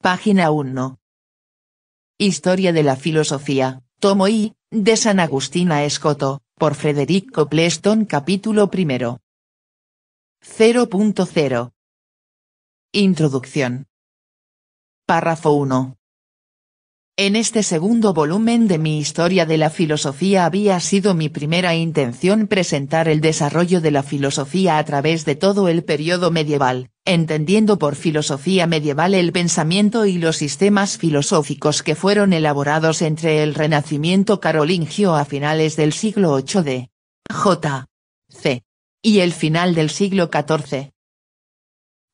página 1. Historia de la filosofía, tomo I, de San Agustín a Escoto, por Federico Pleston capítulo primero. 0.0 Introducción. Párrafo 1. En este segundo volumen de mi historia de la filosofía había sido mi primera intención presentar el desarrollo de la filosofía a través de todo el periodo medieval, entendiendo por filosofía medieval el pensamiento y los sistemas filosóficos que fueron elaborados entre el Renacimiento carolingio a finales del siglo VIII d. J. C. y el final del siglo XIV.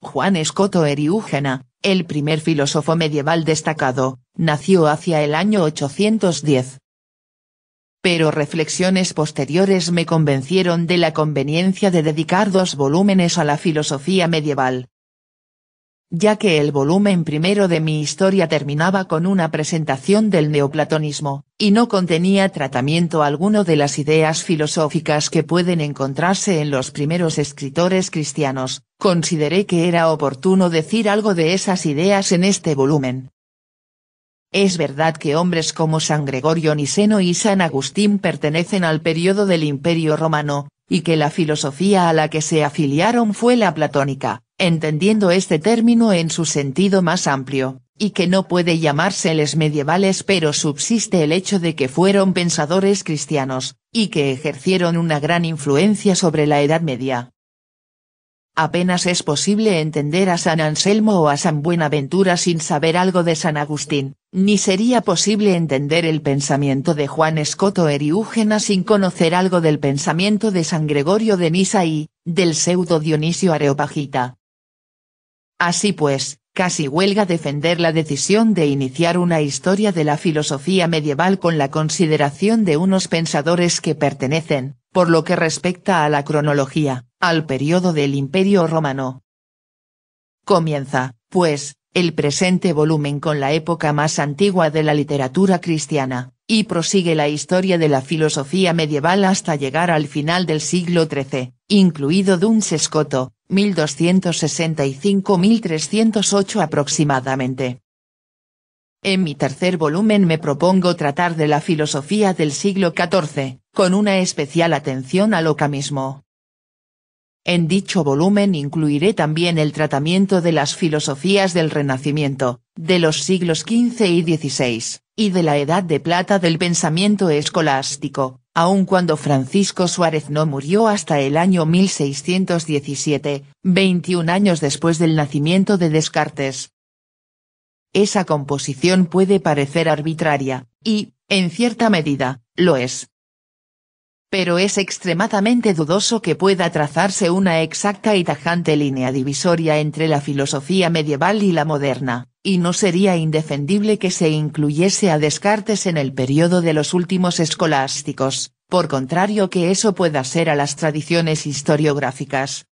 Juan Escoto Eriúgena, el primer filósofo medieval destacado, nació hacia el año 810. Pero reflexiones posteriores me convencieron de la conveniencia de dedicar dos volúmenes a la filosofía medieval, ya que el volumen primero de mi historia terminaba con una presentación del neoplatonismo, y no contenía tratamiento alguno de las ideas filosóficas que pueden encontrarse en los primeros escritores cristianos, consideré que era oportuno decir algo de esas ideas en este volumen. Es verdad que hombres como San Gregorio Niceno y San Agustín pertenecen al periodo del Imperio Romano, y que la filosofía a la que se afiliaron fue la platónica, entendiendo este término en su sentido más amplio, y que no puede llamárseles medievales pero subsiste el hecho de que fueron pensadores cristianos, y que ejercieron una gran influencia sobre la Edad Media. Apenas es posible entender a San Anselmo o a San Buenaventura sin saber algo de San Agustín, ni sería posible entender el pensamiento de Juan Escoto Eriúgena sin conocer algo del pensamiento de San Gregorio de Nisa y, del pseudo Dionisio Areopagita. Así pues, casi huelga defender la decisión de iniciar una historia de la filosofía medieval con la consideración de unos pensadores que pertenecen, por lo que respecta a la cronología, al periodo del Imperio Romano. Comienza, pues, el presente volumen con la época más antigua de la literatura cristiana, y prosigue la historia de la filosofía medieval hasta llegar al final del siglo XIII, incluido Duns Scoto, 1265-1308 aproximadamente. En mi tercer volumen me propongo tratar de la filosofía del siglo XIV, con una especial atención al ocamismo. En dicho volumen incluiré también el tratamiento de las filosofías del Renacimiento, de los siglos XV y XVI, y de la Edad de Plata del pensamiento escolástico, aun cuando Francisco Suárez no murió hasta el año 1617, 21 años después del nacimiento de Descartes. Esa composición puede parecer arbitraria, y, en cierta medida, lo es. Pero es extremadamente dudoso que pueda trazarse una exacta y tajante línea divisoria entre la filosofía medieval y la moderna, y no sería indefendible que se incluyese a Descartes en el periodo de los últimos escolásticos, por contrario que eso pueda ser a las tradiciones historiográficas.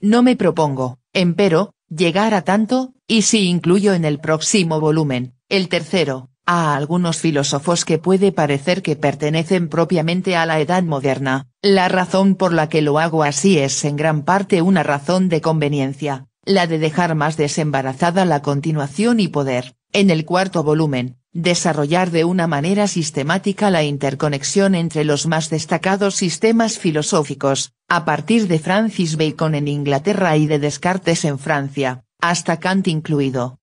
No me propongo, empero, llegar a tanto, y si incluyo en el próximo volumen, el tercero, a algunos filósofos que puede parecer que pertenecen propiamente a la edad moderna, la razón por la que lo hago así es en gran parte una razón de conveniencia, la de dejar más desembarazada la continuación y poder, en el cuarto volumen, desarrollar de una manera sistemática la interconexión entre los más destacados sistemas filosóficos, a partir de Francis Bacon en Inglaterra y de Descartes en Francia, hasta Kant incluido.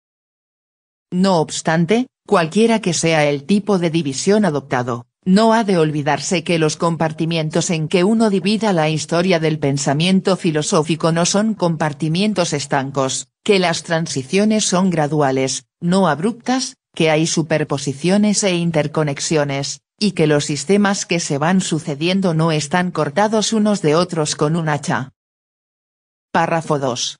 No obstante, cualquiera que sea el tipo de división adoptado, no ha de olvidarse que los compartimientos en que uno divida la historia del pensamiento filosófico no son compartimientos estancos, que las transiciones son graduales, no abruptas, que hay superposiciones e interconexiones, y que los sistemas que se van sucediendo no están cortados unos de otros con un hacha. Párrafo 2.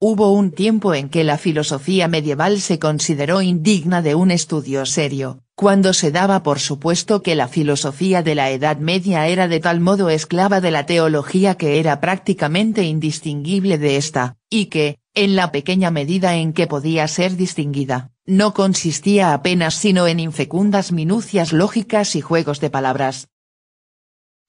Hubo un tiempo en que la filosofía medieval se consideró indigna de un estudio serio, cuando se daba por supuesto que la filosofía de la Edad Media era de tal modo esclava de la teología que era prácticamente indistinguible de esta, y que, en la pequeña medida en que podía ser distinguida, no consistía apenas sino en infecundas minucias lógicas y juegos de palabras.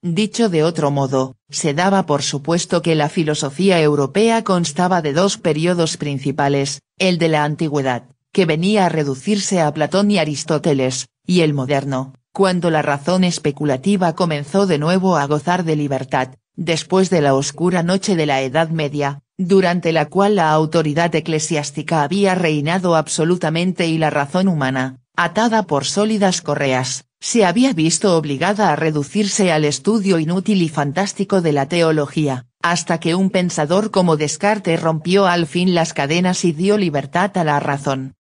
Dicho de otro modo, se daba por supuesto que la filosofía europea constaba de dos periodos principales, el de la antigüedad, que venía a reducirse a Platón y Aristóteles, y el moderno, cuando la razón especulativa comenzó de nuevo a gozar de libertad, después de la oscura noche de la Edad Media, durante la cual la autoridad eclesiástica había reinado absolutamente y la razón humana, atada por sólidas correas, se había visto obligada a reducirse al estudio inútil y fantástico de la teología, hasta que un pensador como Descartes rompió al fin las cadenas y dio libertad a la razón.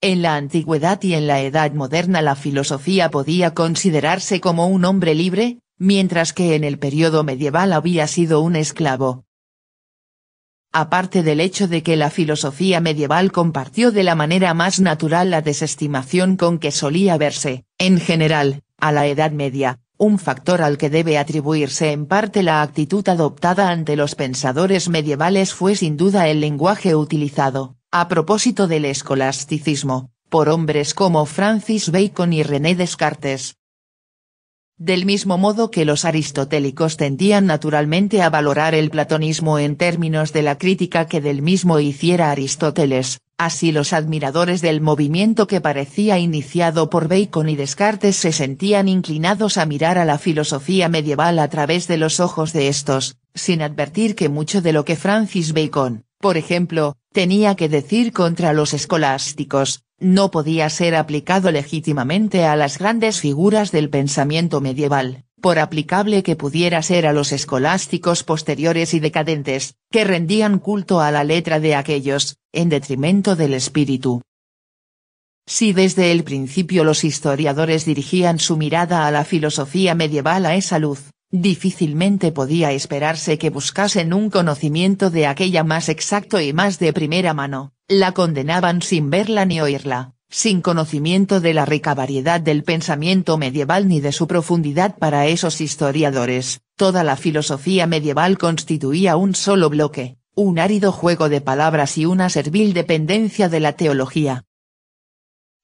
En la antigüedad y en la edad moderna la filosofía podía considerarse como un hombre libre, mientras que en el periodo medieval había sido un esclavo. Aparte del hecho de que la filosofía medieval compartió de la manera más natural la desestimación con que solía verse, en general, a la Edad Media, un factor al que debe atribuirse en parte la actitud adoptada ante los pensadores medievales fue sin duda el lenguaje utilizado, a propósito del escolasticismo, por hombres como Francis Bacon y René Descartes. Del mismo modo que los aristotélicos tendían naturalmente a valorar el platonismo en términos de la crítica que del mismo hiciera Aristóteles, así los admiradores del movimiento que parecía iniciado por Bacon y Descartes se sentían inclinados a mirar a la filosofía medieval a través de los ojos de estos, sin advertir que mucho de lo que Francis Bacon, por ejemplo, tenía que decir contra los escolásticos, no podía ser aplicado legítimamente a las grandes figuras del pensamiento medieval, por aplicable que pudiera ser a los escolásticos posteriores y decadentes, que rendían culto a la letra de aquellos, en detrimento del espíritu. Si desde el principio los historiadores dirigían su mirada a la filosofía medieval a esa luz, Difícilmente podía esperarse que buscasen un conocimiento de aquella más exacto y más de primera mano, la condenaban sin verla ni oírla, sin conocimiento de la rica variedad del pensamiento medieval ni de su profundidad para esos historiadores, toda la filosofía medieval constituía un solo bloque, un árido juego de palabras y una servil dependencia de la teología.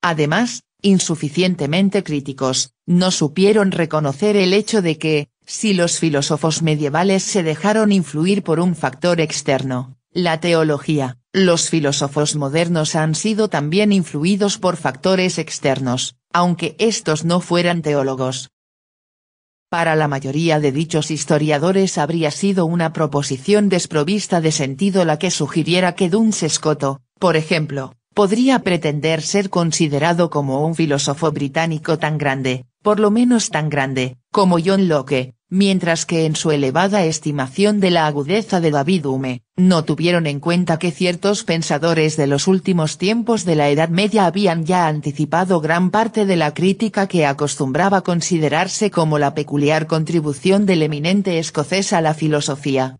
Además, insuficientemente críticos, no supieron reconocer el hecho de que, si los filósofos medievales se dejaron influir por un factor externo, la teología, los filósofos modernos han sido también influidos por factores externos, aunque estos no fueran teólogos. Para la mayoría de dichos historiadores habría sido una proposición desprovista de sentido la que sugiriera que Duns Scoto, por ejemplo, podría pretender ser considerado como un filósofo británico tan grande, por lo menos tan grande, como John Locke, mientras que en su elevada estimación de la agudeza de David Hume, no tuvieron en cuenta que ciertos pensadores de los últimos tiempos de la Edad Media habían ya anticipado gran parte de la crítica que acostumbraba considerarse como la peculiar contribución del eminente escocés a la filosofía.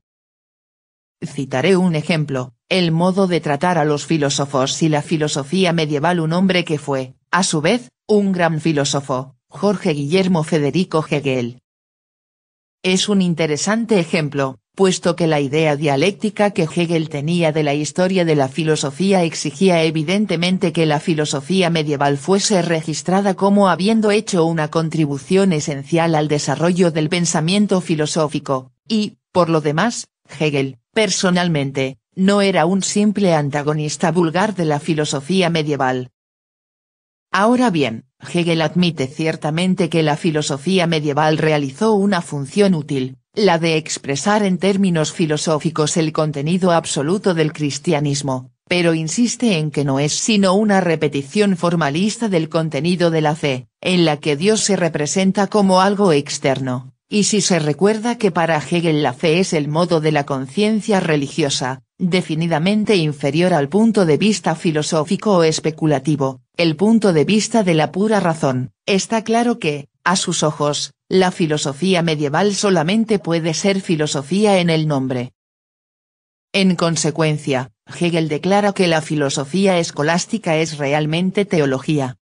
Citaré un ejemplo, el modo de tratar a los filósofos y la filosofía medieval un hombre que fue, a su vez, un gran filósofo, Jorge Guillermo Federico Hegel, es un interesante ejemplo, puesto que la idea dialéctica que Hegel tenía de la historia de la filosofía exigía evidentemente que la filosofía medieval fuese registrada como habiendo hecho una contribución esencial al desarrollo del pensamiento filosófico, y, por lo demás, Hegel, personalmente, no era un simple antagonista vulgar de la filosofía medieval. Ahora bien, Hegel admite ciertamente que la filosofía medieval realizó una función útil, la de expresar en términos filosóficos el contenido absoluto del cristianismo, pero insiste en que no es sino una repetición formalista del contenido de la fe, en la que Dios se representa como algo externo, y si se recuerda que para Hegel la fe es el modo de la conciencia religiosa, definidamente inferior al punto de vista filosófico o especulativo, el punto de vista de la pura razón, está claro que, a sus ojos, la filosofía medieval solamente puede ser filosofía en el nombre. En consecuencia, Hegel declara que la filosofía escolástica es realmente teología.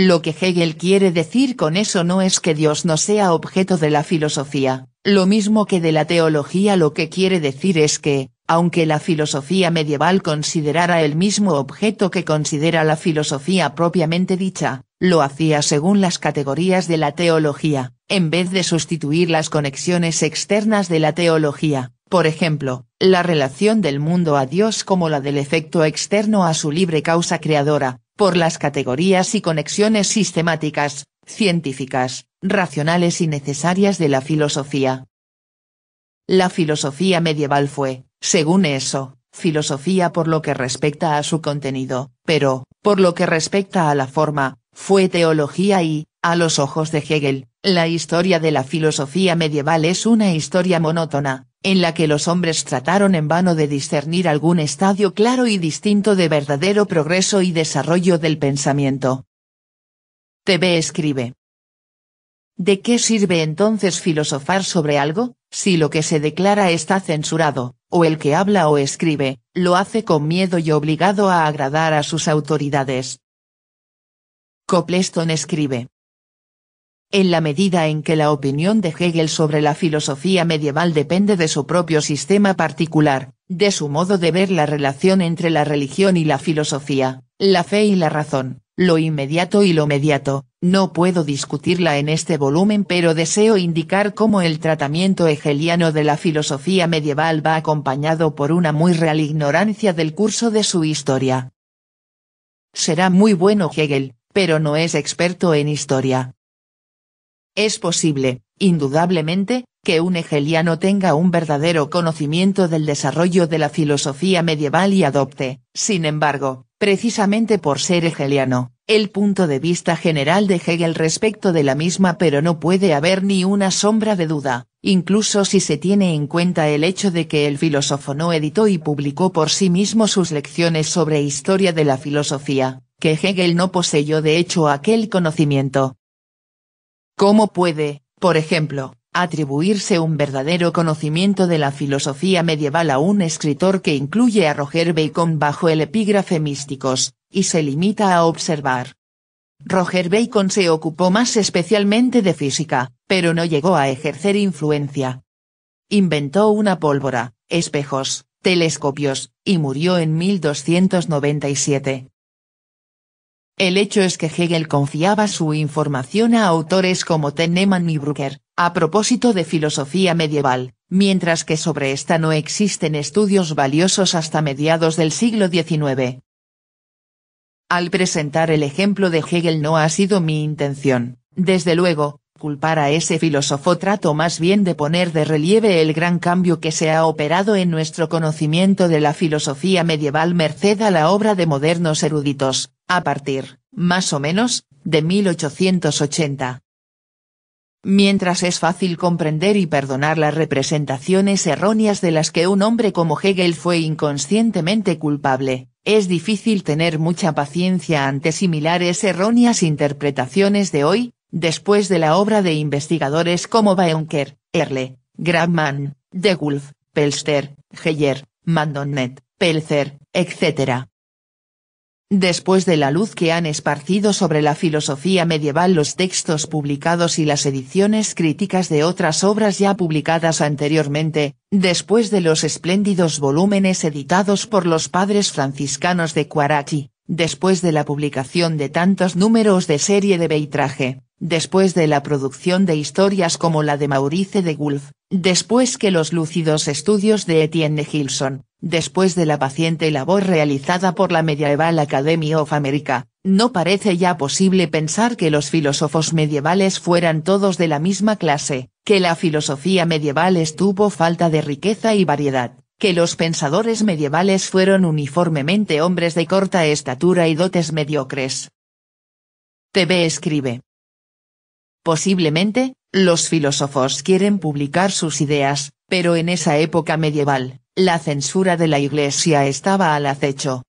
Lo que Hegel quiere decir con eso no es que Dios no sea objeto de la filosofía, lo mismo que de la teología lo que quiere decir es que, aunque la filosofía medieval considerara el mismo objeto que considera la filosofía propiamente dicha, Lo hacía según las categorías de la teología, en vez de sustituir las conexiones externas de la teología, por ejemplo, la relación del mundo a Dios como la del efecto externo a su libre causa creadora, por las categorías y conexiones sistemáticas, científicas, racionales y necesarias de la filosofía. La filosofía medieval fue, según eso, filosofía por lo que respecta a su contenido, pero, por lo que respecta a la forma, fue teología y, a los ojos de Hegel, la historia de la filosofía medieval es una historia monótona, en la que los hombres trataron en vano de discernir algún estadio claro y distinto de verdadero progreso y desarrollo del pensamiento. TV escribe. ¿De qué sirve entonces filosofar sobre algo, si lo que se declara está censurado, o el que habla o escribe, lo hace con miedo y obligado a agradar a sus autoridades? Copleston escribe. En la medida en que la opinión de Hegel sobre la filosofía medieval depende de su propio sistema particular, de su modo de ver la relación entre la religión y la filosofía, la fe y la razón, lo inmediato y lo mediato, no puedo discutirla en este volumen pero deseo indicar cómo el tratamiento hegeliano de la filosofía medieval va acompañado por una muy real ignorancia del curso de su historia. Será muy bueno Hegel, pero no es experto en historia. Es posible, indudablemente, que un hegeliano tenga un verdadero conocimiento del desarrollo de la filosofía medieval y adopte, sin embargo, precisamente por ser hegeliano, el punto de vista general de Hegel respecto de la misma pero no puede haber ni una sombra de duda, incluso si se tiene en cuenta el hecho de que el filósofo no editó y publicó por sí mismo sus lecciones sobre historia de la filosofía, que Hegel no poseyó de hecho aquel conocimiento. ¿Cómo puede, por ejemplo, atribuirse un verdadero conocimiento de la filosofía medieval a un escritor que incluye a Roger Bacon bajo el epígrafe místicos, y se limita a observar? Roger Bacon se ocupó más especialmente de física, pero no llegó a ejercer influencia. Inventó una pólvora, espejos, telescopios, y murió en 1297. El hecho es que Hegel confiaba su información a autores como Tennemann y Brucker, a propósito de filosofía medieval, mientras que sobre esta no existen estudios valiosos hasta mediados del siglo XIX. Al presentar el ejemplo de Hegel no ha sido mi intención, desde luego, culpar a ese filósofo trato más bien de poner de relieve el gran cambio que se ha operado en nuestro conocimiento de la filosofía medieval merced a la obra de modernos eruditos, a partir, más o menos, de 1880. Mientras es fácil comprender y perdonar las representaciones erróneas de las que un hombre como Hegel fue inconscientemente culpable, es difícil tener mucha paciencia ante similares erróneas interpretaciones de hoy, después de la obra de investigadores como Baeunker, Erle, Grabman, De Wolf, Pelster, Heyer, Mandonnet, Pelzer, etc. Después de la luz que han esparcido sobre la filosofía medieval los textos publicados y las ediciones críticas de otras obras ya publicadas anteriormente, después de los espléndidos volúmenes editados por los padres franciscanos de Cuarachi, después de la publicación de tantos números de serie de Beitraje, después de la producción de historias como la de Maurice de Wolf, después que los lúcidos estudios de Etienne Gilson, Después de la paciente labor realizada por la Medieval Academy of America, no parece ya posible pensar que los filósofos medievales fueran todos de la misma clase, que la filosofía medieval estuvo falta de riqueza y variedad, que los pensadores medievales fueron uniformemente hombres de corta estatura y dotes mediocres. TV escribe. Posiblemente, los filósofos quieren publicar sus ideas, pero en esa época medieval, la censura de la Iglesia estaba al acecho.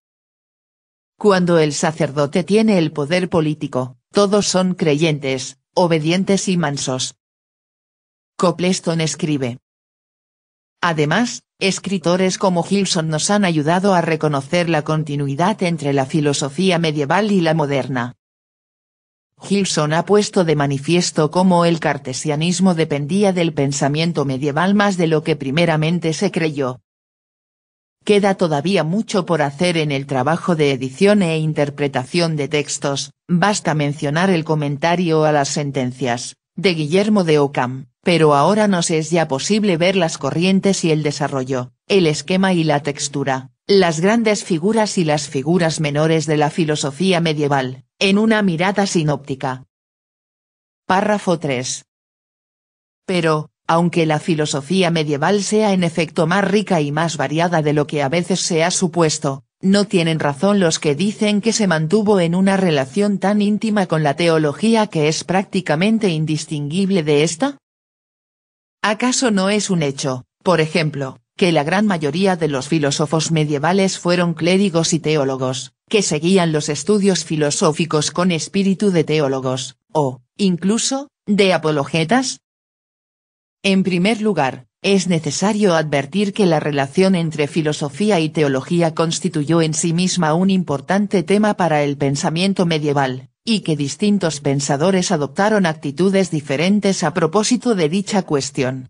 Cuando el sacerdote tiene el poder político, todos son creyentes, obedientes y mansos. Copleston escribe. Además, escritores como Gilson nos han ayudado a reconocer la continuidad entre la filosofía medieval y la moderna. Gilson ha puesto de manifiesto cómo el cartesianismo dependía del pensamiento medieval más de lo que primeramente se creyó, Queda todavía mucho por hacer en el trabajo de edición e interpretación de textos, basta mencionar el comentario a las sentencias, de Guillermo de Ockham, pero ahora nos es ya posible ver las corrientes y el desarrollo, el esquema y la textura, las grandes figuras y las figuras menores de la filosofía medieval, en una mirada sinóptica. Párrafo 3. Pero, aunque la filosofía medieval sea en efecto más rica y más variada de lo que a veces se ha supuesto, no tienen razón los que dicen que se mantuvo en una relación tan íntima con la teología que es prácticamente indistinguible de esta? ¿Acaso no es un hecho, por ejemplo, que la gran mayoría de los filósofos medievales fueron clérigos y teólogos, que seguían los estudios filosóficos con espíritu de teólogos, o, incluso, de apologetas? En primer lugar, es necesario advertir que la relación entre filosofía y teología constituyó en sí misma un importante tema para el pensamiento medieval, y que distintos pensadores adoptaron actitudes diferentes a propósito de dicha cuestión.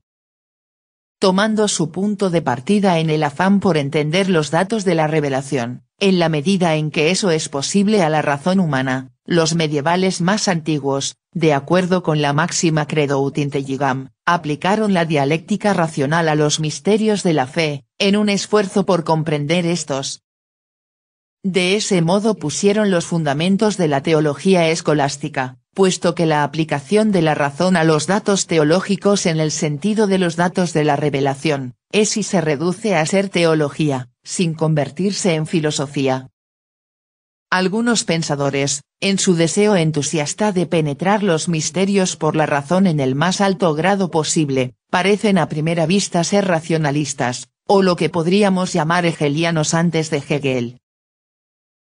Tomando su punto de partida en el afán por entender los datos de la revelación, en la medida en que eso es posible a la razón humana, los medievales más antiguos, de acuerdo con la máxima credo ut intelligam, aplicaron la dialéctica racional a los misterios de la fe, en un esfuerzo por comprender estos. De ese modo pusieron los fundamentos de la teología escolástica, puesto que la aplicación de la razón a los datos teológicos en el sentido de los datos de la revelación, es y se reduce a ser teología, sin convertirse en filosofía. Algunos pensadores, en su deseo entusiasta de penetrar los misterios por la razón en el más alto grado posible, parecen a primera vista ser racionalistas, o lo que podríamos llamar hegelianos antes de Hegel.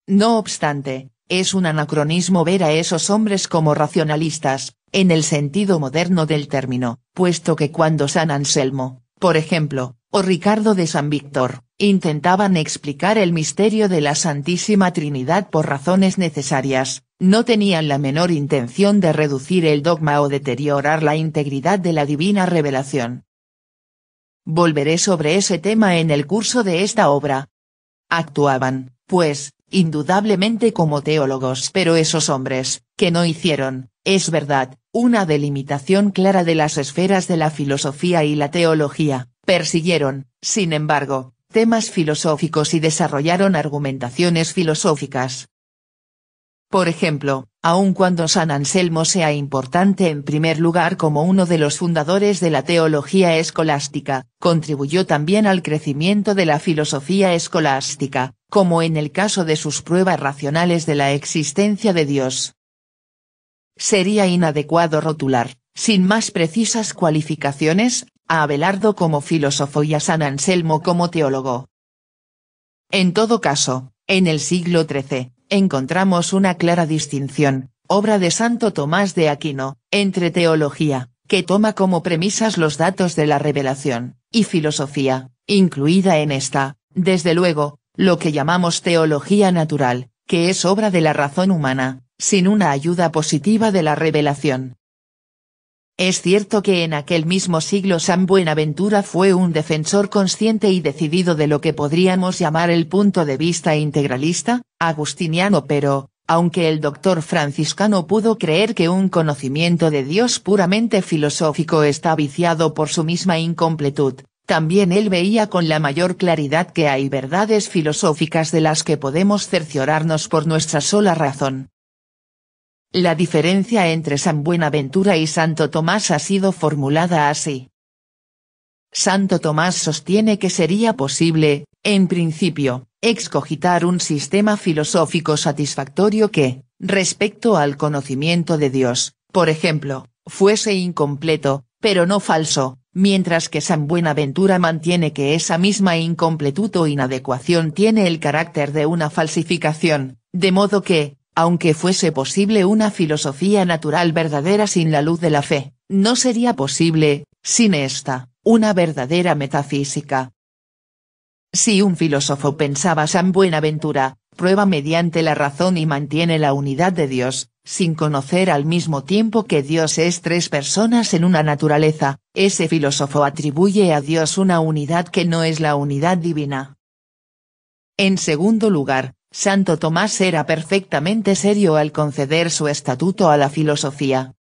No obstante, es un anacronismo ver a esos hombres como racionalistas, en el sentido moderno del término, puesto que cuando San Anselmo, por ejemplo, o Ricardo de San Víctor, intentaban explicar el misterio de la Santísima Trinidad por razones necesarias, no tenían la menor intención de reducir el dogma o deteriorar la integridad de la divina revelación. Volveré sobre ese tema en el curso de esta obra. Actuaban, pues, indudablemente como teólogos pero esos hombres, que no hicieron, es verdad, una delimitación clara de las esferas de la filosofía y la teología, persiguieron, sin embargo, temas filosóficos y desarrollaron argumentaciones filosóficas. Por ejemplo, aun cuando San Anselmo sea importante en primer lugar como uno de los fundadores de la teología escolástica, contribuyó también al crecimiento de la filosofía escolástica, como en el caso de sus pruebas racionales de la existencia de Dios. Sería inadecuado rotular, sin más precisas cualificaciones, a Abelardo como filósofo y a San Anselmo como teólogo. En todo caso, en el siglo XIII, encontramos una clara distinción, obra de Santo Tomás de Aquino, entre teología, que toma como premisas los datos de la revelación, y filosofía, incluida en esta, desde luego, lo que llamamos teología natural, que es obra de la razón humana, sin una ayuda positiva de la revelación. Es cierto que en aquel mismo siglo San Buenaventura fue un defensor consciente y decidido de lo que podríamos llamar el punto de vista integralista, agustiniano pero, aunque el doctor franciscano pudo creer que un conocimiento de Dios puramente filosófico está viciado por su misma incompletud, también él veía con la mayor claridad que hay verdades filosóficas de las que podemos cerciorarnos por nuestra sola razón. La diferencia entre San Buenaventura y Santo Tomás ha sido formulada así. Santo Tomás sostiene que sería posible, en principio, excogitar un sistema filosófico satisfactorio que, respecto al conocimiento de Dios, por ejemplo, fuese incompleto, pero no falso, mientras que San Buenaventura mantiene que esa misma incompletud o inadecuación tiene el carácter de una falsificación, de modo que, aunque fuese posible una filosofía natural verdadera sin la luz de la fe, no sería posible, sin esta, una verdadera metafísica. Si un filósofo pensaba San Buenaventura, prueba mediante la razón y mantiene la unidad de Dios, sin conocer al mismo tiempo que Dios es tres personas en una naturaleza, ese filósofo atribuye a Dios una unidad que no es la unidad divina. En segundo lugar, Santo Tomás era perfectamente serio al conceder su estatuto a la filosofía.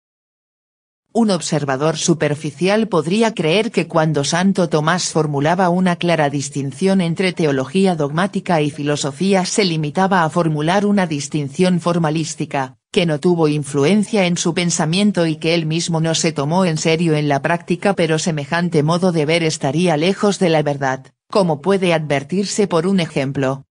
Un observador superficial podría creer que cuando Santo Tomás formulaba una clara distinción entre teología dogmática y filosofía se limitaba a formular una distinción formalística, que no tuvo influencia en su pensamiento y que él mismo no se tomó en serio en la práctica pero semejante modo de ver estaría lejos de la verdad, como puede advertirse por un ejemplo.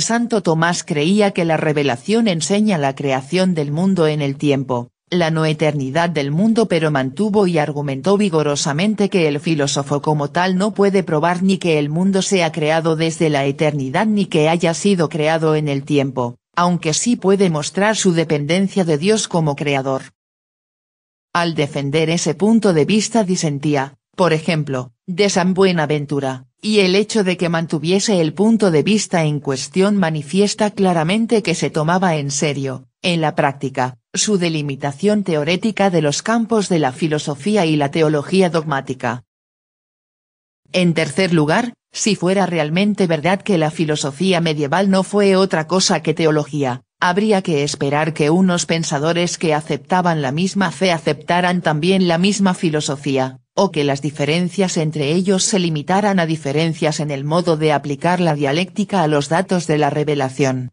Santo Tomás creía que la revelación enseña la creación del mundo en el tiempo, la no eternidad del mundo pero mantuvo y argumentó vigorosamente que el filósofo como tal no puede probar ni que el mundo sea creado desde la eternidad ni que haya sido creado en el tiempo, aunque sí puede mostrar su dependencia de Dios como creador. Al defender ese punto de vista disentía, por ejemplo, de San Buenaventura, y el hecho de que mantuviese el punto de vista en cuestión manifiesta claramente que se tomaba en serio, en la práctica, su delimitación teorética de los campos de la filosofía y la teología dogmática. En tercer lugar, si fuera realmente verdad que la filosofía medieval no fue otra cosa que teología, habría que esperar que unos pensadores que aceptaban la misma fe aceptaran también la misma filosofía, o que las diferencias entre ellos se limitaran a diferencias en el modo de aplicar la dialéctica a los datos de la revelación.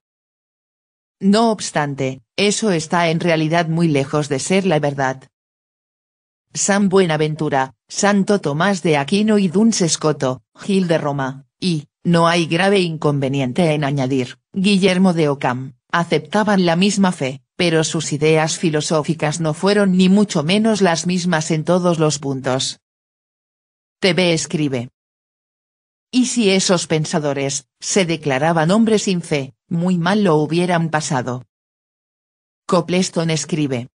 No obstante, eso está en realidad muy lejos de ser la verdad. San Buenaventura, Santo Tomás de Aquino y Duns Escoto, Gil de Roma, y, no hay grave inconveniente en añadir, Guillermo de Ocam, aceptaban la misma fe, pero sus ideas filosóficas no fueron ni mucho menos las mismas en todos los puntos. TV escribe. Y si esos pensadores, se declaraban hombres sin fe, muy mal lo hubieran pasado. Copleston escribe.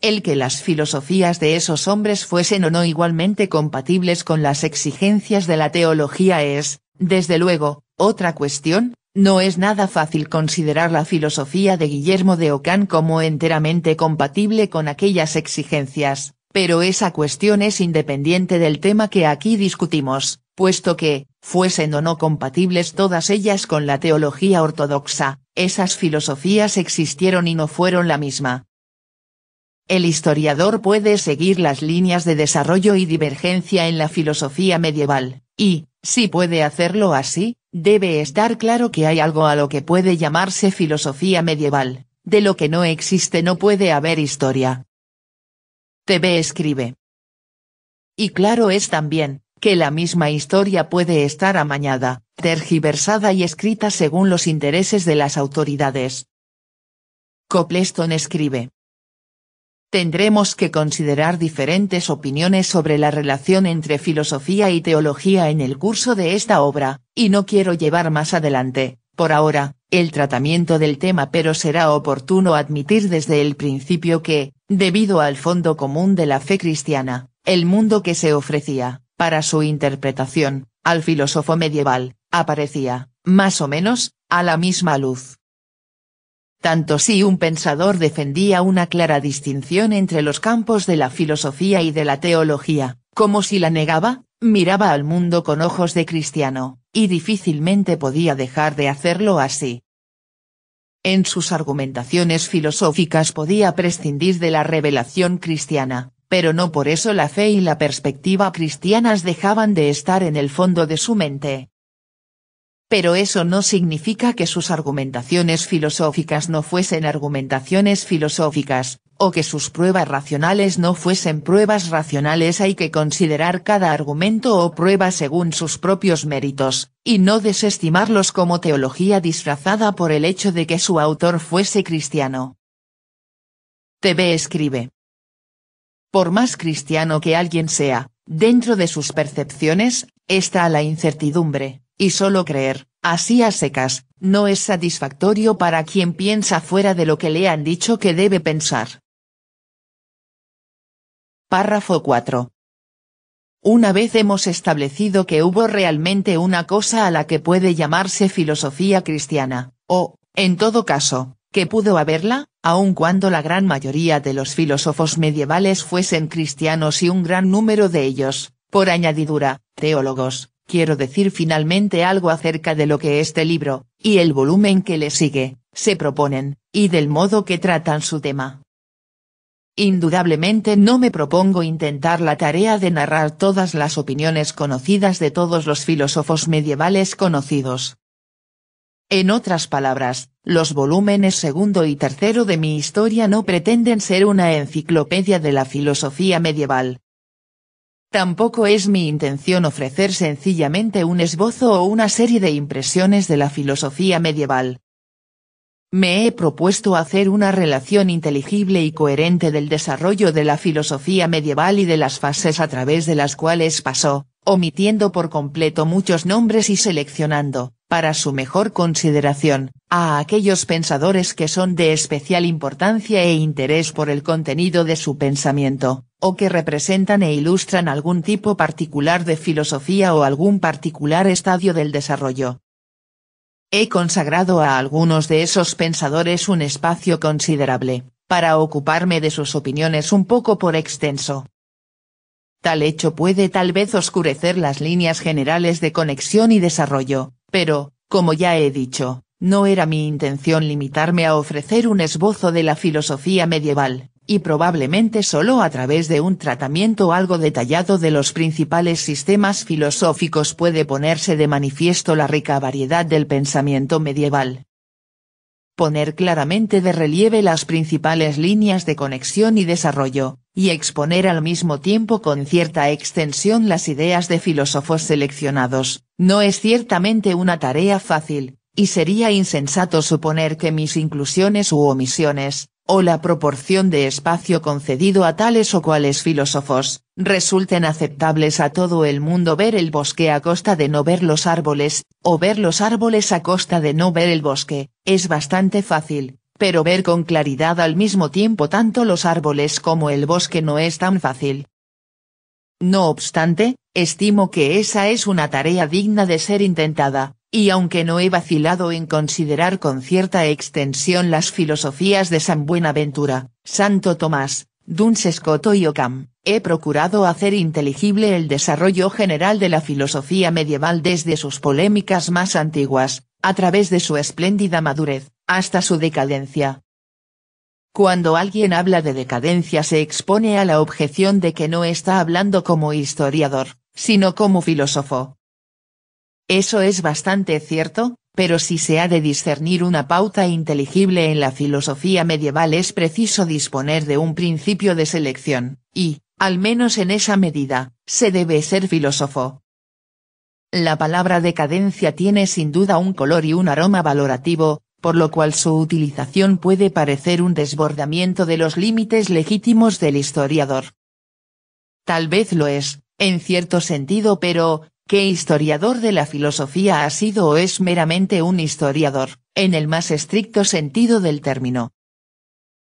El que las filosofías de esos hombres fuesen o no igualmente compatibles con las exigencias de la teología es, desde luego, otra cuestión, no es nada fácil considerar la filosofía de Guillermo de Ocán como enteramente compatible con aquellas exigencias, pero esa cuestión es independiente del tema que aquí discutimos, puesto que, fuesen o no compatibles todas ellas con la teología ortodoxa, esas filosofías existieron y no fueron la misma. El historiador puede seguir las líneas de desarrollo y divergencia en la filosofía medieval, y, si puede hacerlo así, debe estar claro que hay algo a lo que puede llamarse filosofía medieval, de lo que no existe no puede haber historia. TV escribe. Y claro es también, que la misma historia puede estar amañada, tergiversada y escrita según los intereses de las autoridades. Copleston escribe. Tendremos que considerar diferentes opiniones sobre la relación entre filosofía y teología en el curso de esta obra, y no quiero llevar más adelante, por ahora, el tratamiento del tema pero será oportuno admitir desde el principio que, debido al fondo común de la fe cristiana, el mundo que se ofrecía, para su interpretación, al filósofo medieval, aparecía, más o menos, a la misma luz. Tanto si un pensador defendía una clara distinción entre los campos de la filosofía y de la teología, como si la negaba, miraba al mundo con ojos de cristiano, y difícilmente podía dejar de hacerlo así. En sus argumentaciones filosóficas podía prescindir de la revelación cristiana, pero no por eso la fe y la perspectiva cristianas dejaban de estar en el fondo de su mente. Pero eso no significa que sus argumentaciones filosóficas no fuesen argumentaciones filosóficas, o que sus pruebas racionales no fuesen pruebas racionales hay que considerar cada argumento o prueba según sus propios méritos, y no desestimarlos como teología disfrazada por el hecho de que su autor fuese cristiano. TV escribe. Por más cristiano que alguien sea, dentro de sus percepciones, está la incertidumbre, y solo creer, así a secas, no es satisfactorio para quien piensa fuera de lo que le han dicho que debe pensar. Párrafo 4. Una vez hemos establecido que hubo realmente una cosa a la que puede llamarse filosofía cristiana, o, en todo caso, que pudo haberla, aun cuando la gran mayoría de los filósofos medievales fuesen cristianos y un gran número de ellos, por añadidura, teólogos, quiero decir finalmente algo acerca de lo que este libro, y el volumen que le sigue, se proponen, y del modo que tratan su tema. Indudablemente no me propongo intentar la tarea de narrar todas las opiniones conocidas de todos los filósofos medievales conocidos. En otras palabras, los volúmenes segundo y tercero de mi historia no pretenden ser una enciclopedia de la filosofía medieval. Tampoco es mi intención ofrecer sencillamente un esbozo o una serie de impresiones de la filosofía medieval. Me he propuesto hacer una relación inteligible y coherente del desarrollo de la filosofía medieval y de las fases a través de las cuales pasó, omitiendo por completo muchos nombres y seleccionando, para su mejor consideración, a aquellos pensadores que son de especial importancia e interés por el contenido de su pensamiento, o que representan e ilustran algún tipo particular de filosofía o algún particular estadio del desarrollo. He consagrado a algunos de esos pensadores un espacio considerable, para ocuparme de sus opiniones un poco por extenso, Tal hecho puede tal vez oscurecer las líneas generales de conexión y desarrollo, pero, como ya he dicho, no era mi intención limitarme a ofrecer un esbozo de la filosofía medieval, y probablemente solo a través de un tratamiento algo detallado de los principales sistemas filosóficos puede ponerse de manifiesto la rica variedad del pensamiento medieval. Poner claramente de relieve las principales líneas de conexión y desarrollo, y exponer al mismo tiempo con cierta extensión las ideas de filósofos seleccionados, no es ciertamente una tarea fácil, y sería insensato suponer que mis inclusiones u omisiones, o la proporción de espacio concedido a tales o cuales filósofos, resulten aceptables a todo el mundo ver el bosque a costa de no ver los árboles, o ver los árboles a costa de no ver el bosque, es bastante fácil, pero ver con claridad al mismo tiempo tanto los árboles como el bosque no es tan fácil. No obstante, estimo que esa es una tarea digna de ser intentada, y aunque no he vacilado en considerar con cierta extensión las filosofías de San Buenaventura, Santo Tomás, Duns Scott y Ockham, he procurado hacer inteligible el desarrollo general de la filosofía medieval desde sus polémicas más antiguas, a través de su espléndida madurez, hasta su decadencia. Cuando alguien habla de decadencia se expone a la objeción de que no está hablando como historiador, sino como filósofo. Eso es bastante cierto, pero si se ha de discernir una pauta inteligible en la filosofía medieval es preciso disponer de un principio de selección, y, al menos en esa medida, se debe ser filósofo. La palabra decadencia tiene sin duda un color y un aroma valorativo, por lo cual su utilización puede parecer un desbordamiento de los límites legítimos del historiador. Tal vez lo es, en cierto sentido pero, ¿qué historiador de la filosofía ha sido o es meramente un historiador, en el más estricto sentido del término?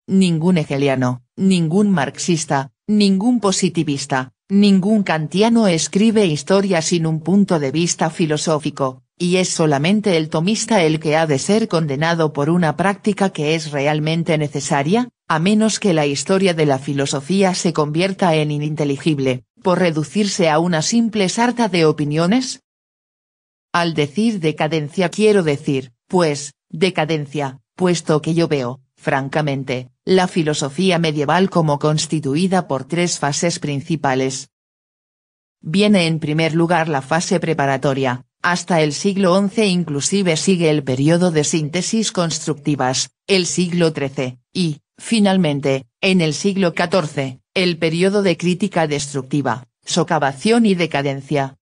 Ningún hegeliano, ningún marxista, ningún positivista, ningún kantiano escribe historia sin un punto de vista filosófico, y es solamente el tomista el que ha de ser condenado por una práctica que es realmente necesaria, a menos que la historia de la filosofía se convierta en ininteligible, por reducirse a una simple sarta de opiniones? Al decir decadencia quiero decir, pues, decadencia, puesto que yo veo, francamente, la filosofía medieval como constituida por tres fases principales. Viene en primer lugar la fase preparatoria, hasta el siglo XI inclusive sigue el periodo de síntesis constructivas, el siglo XIII, y, finalmente, en el siglo XIV, el periodo de crítica destructiva, socavación y decadencia.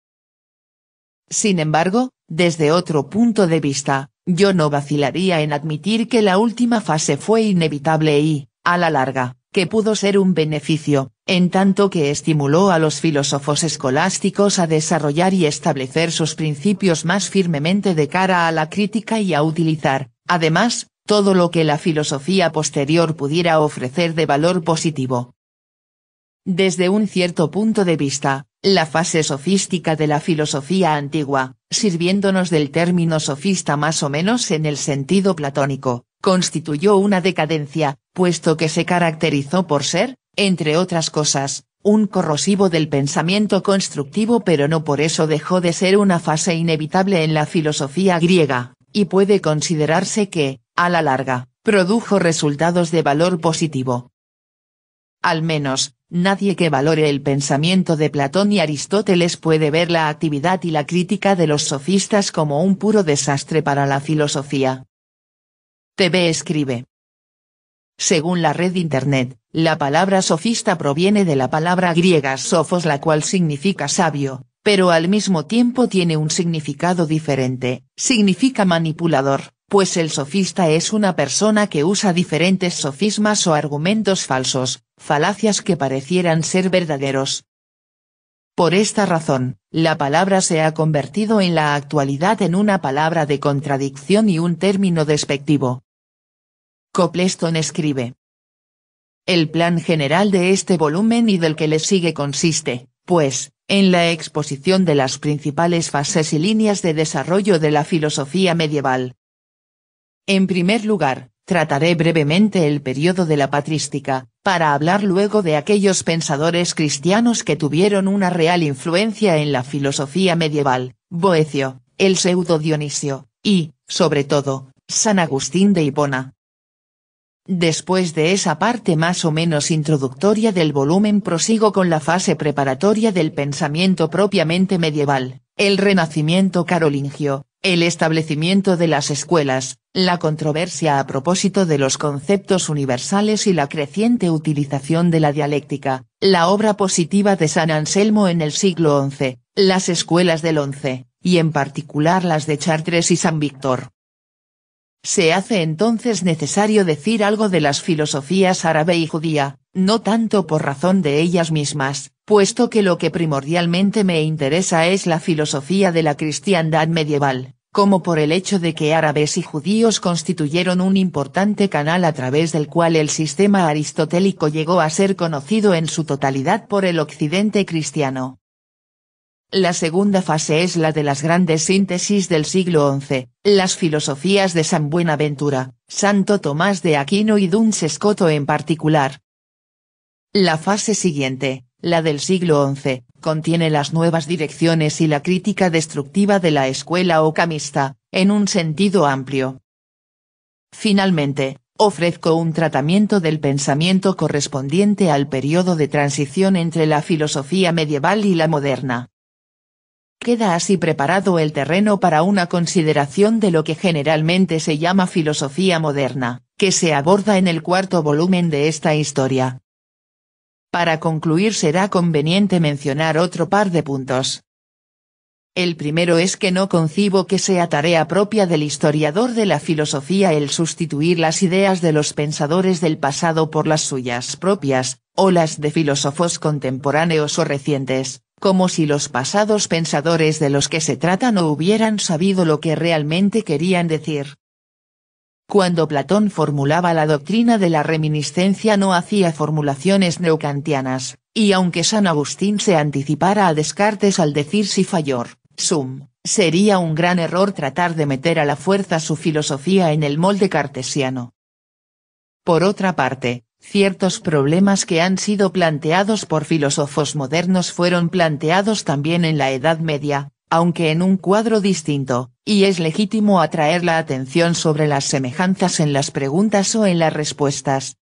Sin embargo, desde otro punto de vista, yo no vacilaría en admitir que la última fase fue inevitable y, a la larga, que pudo ser un beneficio, en tanto que estimuló a los filósofos escolásticos a desarrollar y establecer sus principios más firmemente de cara a la crítica y a utilizar, además, todo lo que la filosofía posterior pudiera ofrecer de valor positivo. Desde un cierto punto de vista, la fase sofística de la filosofía antigua, sirviéndonos del término sofista más o menos en el sentido platónico, constituyó una decadencia, puesto que se caracterizó por ser, entre otras cosas, un corrosivo del pensamiento constructivo pero no por eso dejó de ser una fase inevitable en la filosofía griega, y puede considerarse que, a la larga, produjo resultados de valor positivo. Al menos, nadie que valore el pensamiento de Platón y Aristóteles puede ver la actividad y la crítica de los sofistas como un puro desastre para la filosofía. TV escribe. Según la red Internet, la palabra sofista proviene de la palabra griega sofos la cual significa sabio, pero al mismo tiempo tiene un significado diferente, significa manipulador, pues el sofista es una persona que usa diferentes sofismas o argumentos falsos, falacias que parecieran ser verdaderos. Por esta razón, la palabra se ha convertido en la actualidad en una palabra de contradicción y un término despectivo. Copleston escribe. El plan general de este volumen y del que le sigue consiste, pues, en la exposición de las principales fases y líneas de desarrollo de la filosofía medieval. En primer lugar, trataré brevemente el periodo de la patrística, para hablar luego de aquellos pensadores cristianos que tuvieron una real influencia en la filosofía medieval, Boecio, el pseudo Dionisio, y, sobre todo, San Agustín de Hipona. Después de esa parte más o menos introductoria del volumen prosigo con la fase preparatoria del pensamiento propiamente medieval, el renacimiento carolingio, el establecimiento de las escuelas, la controversia a propósito de los conceptos universales y la creciente utilización de la dialéctica, la obra positiva de San Anselmo en el siglo XI, las escuelas del XI, y en particular las de Chartres y San Víctor. Se hace entonces necesario decir algo de las filosofías árabe y judía, no tanto por razón de ellas mismas, puesto que lo que primordialmente me interesa es la filosofía de la cristiandad medieval, como por el hecho de que árabes y judíos constituyeron un importante canal a través del cual el sistema aristotélico llegó a ser conocido en su totalidad por el occidente cristiano. La segunda fase es la de las grandes síntesis del siglo XI, las filosofías de San Buenaventura, Santo Tomás de Aquino y Duns Scoto en particular. La fase siguiente, la del siglo XI, contiene las nuevas direcciones y la crítica destructiva de la escuela ocamista, en un sentido amplio. Finalmente, ofrezco un tratamiento del pensamiento correspondiente al periodo de transición entre la filosofía medieval y la moderna. Queda así preparado el terreno para una consideración de lo que generalmente se llama filosofía moderna, que se aborda en el cuarto volumen de esta historia. Para concluir será conveniente mencionar otro par de puntos. El primero es que no concibo que sea tarea propia del historiador de la filosofía el sustituir las ideas de los pensadores del pasado por las suyas propias, o las de filósofos contemporáneos o recientes, como si los pasados pensadores de los que se trata no hubieran sabido lo que realmente querían decir. Cuando Platón formulaba la doctrina de la reminiscencia no hacía formulaciones neocantianas, y aunque San Agustín se anticipara a Descartes al decir si fallor, sum, sería un gran error tratar de meter a la fuerza su filosofía en el molde cartesiano. Por otra parte, Ciertos problemas que han sido planteados por filósofos modernos fueron planteados también en la Edad Media, aunque en un cuadro distinto, y es legítimo atraer la atención sobre las semejanzas en las preguntas o en las respuestas.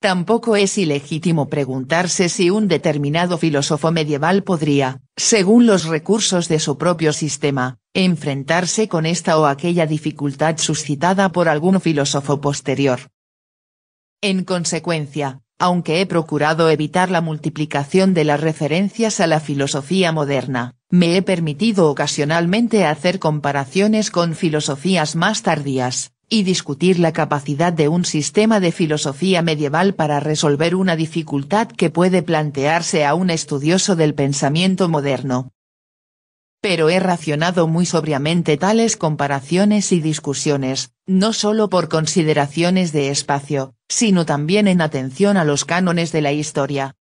Tampoco es ilegítimo preguntarse si un determinado filósofo medieval podría, según los recursos de su propio sistema, enfrentarse con esta o aquella dificultad suscitada por algún filósofo posterior. En consecuencia, aunque he procurado evitar la multiplicación de las referencias a la filosofía moderna, me he permitido ocasionalmente hacer comparaciones con filosofías más tardías, y discutir la capacidad de un sistema de filosofía medieval para resolver una dificultad que puede plantearse a un estudioso del pensamiento moderno. Pero he racionado muy sobriamente tales comparaciones y discusiones, no solo por consideraciones de espacio, sino también en atención a los cánones de la historia.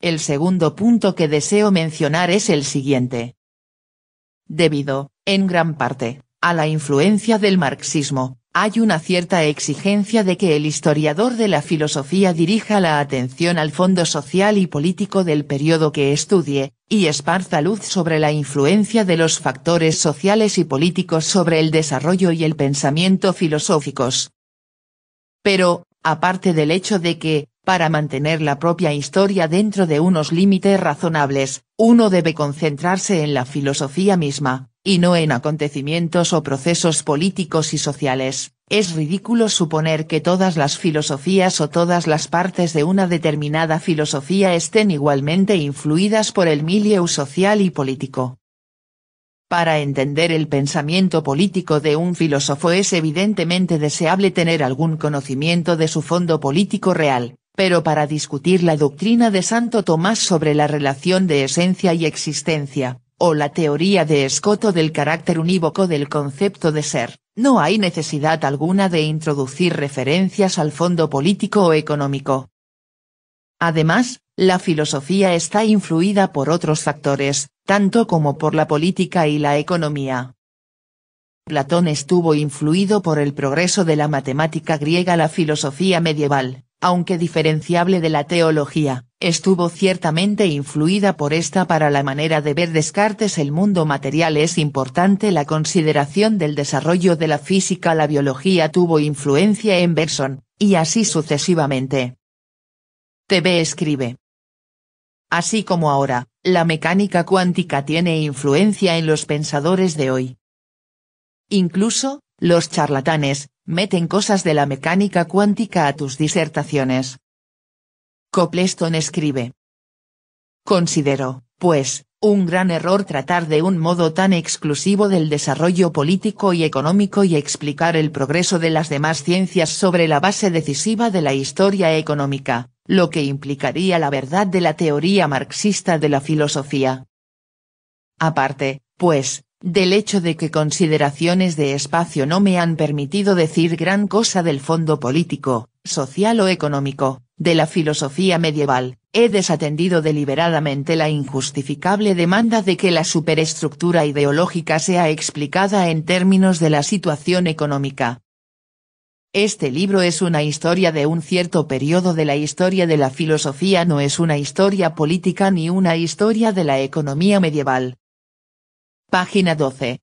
El segundo punto que deseo mencionar es el siguiente. Debido, en gran parte, a la influencia del marxismo, hay una cierta exigencia de que el historiador de la filosofía dirija la atención al fondo social y político del periodo que estudie, y esparza luz sobre la influencia de los factores sociales y políticos sobre el desarrollo y el pensamiento filosóficos. Pero, aparte del hecho de que, para mantener la propia historia dentro de unos límites razonables, uno debe concentrarse en la filosofía misma, y no en acontecimientos o procesos políticos y sociales, es ridículo suponer que todas las filosofías o todas las partes de una determinada filosofía estén igualmente influidas por el milieu social y político. Para entender el pensamiento político de un filósofo es evidentemente deseable tener algún conocimiento de su fondo político real, pero para discutir la doctrina de Santo Tomás sobre la relación de esencia y existencia, o la teoría de Escoto del carácter unívoco del concepto de ser, no hay necesidad alguna de introducir referencias al fondo político o económico. Además, la filosofía está influida por otros factores, tanto como por la política y la economía. Platón estuvo influido por el progreso de la matemática griega la filosofía medieval, aunque diferenciable de la teología, estuvo ciertamente influida por esta para la manera de ver Descartes el mundo material es importante la consideración del desarrollo de la física la biología tuvo influencia en Bergson, y así sucesivamente. TV escribe. Así como ahora, la mecánica cuántica tiene influencia en los pensadores de hoy. Incluso, los charlatanes, meten cosas de la mecánica cuántica a tus disertaciones. Copleston escribe. Considero, pues, un gran error tratar de un modo tan exclusivo del desarrollo político y económico y explicar el progreso de las demás ciencias sobre la base decisiva de la historia económica, lo que implicaría la verdad de la teoría marxista de la filosofía. Aparte, pues, del hecho de que consideraciones de espacio no me han permitido decir gran cosa del fondo político, social o económico, de la filosofía medieval, he desatendido deliberadamente la injustificable demanda de que la superestructura ideológica sea explicada en términos de la situación económica. Este libro es una historia de un cierto periodo de la historia de la filosofía no es una historia política ni una historia de la economía medieval, Página 12.